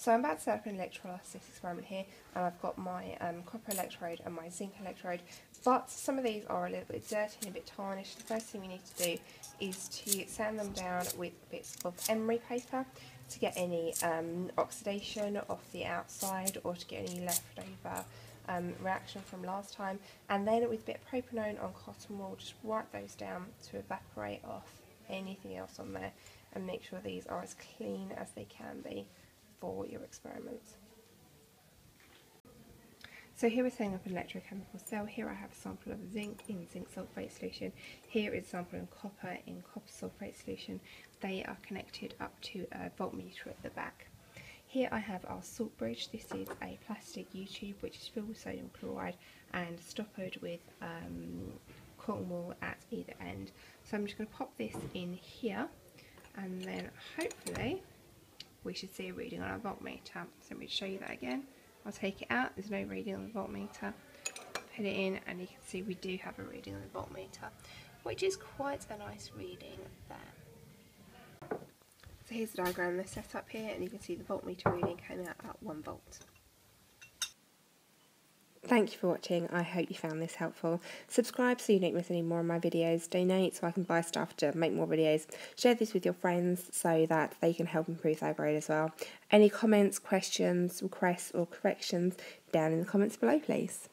So I'm about to set up an electrolysis experiment here and I've got my um, copper electrode and my zinc electrode but some of these are a little bit dirty and a bit tarnished. The first thing we need to do is to sand them down with bits of emery paper to get any um, oxidation off the outside or to get any leftover um, reaction from last time and then with a bit of propanone on cotton wool just wipe those down to evaporate off anything else on there and make sure these are as clean as they can be for your experiments. So here we're setting up an electrochemical cell. Here I have a sample of zinc in zinc sulfate solution. Here is a sample of copper in copper sulfate solution. They are connected up to a voltmeter at the back. Here I have our salt bridge. This is a plastic U-tube which is filled with sodium chloride and stoppered with um, cotton wool at either end. So I'm just going to pop this in here and then hopefully we should see a reading on our voltmeter. So let me show you that again. I'll take it out, there's no reading on the voltmeter. Put it in and you can see we do have a reading on the voltmeter, which is quite a nice reading there. So here's the diagram they're set up here and you can see the voltmeter reading came out at 1 volt. Thank you for watching. I hope you found this helpful. Subscribe so you don't miss any more of my videos. Donate so I can buy stuff to make more videos. Share this with your friends so that they can help improve their grade as well. Any comments, questions, requests or corrections down in the comments below please.